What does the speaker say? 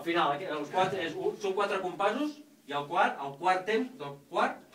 al final, eh, els quatre, és, són quatre compassos i el quart, el quart temps del quart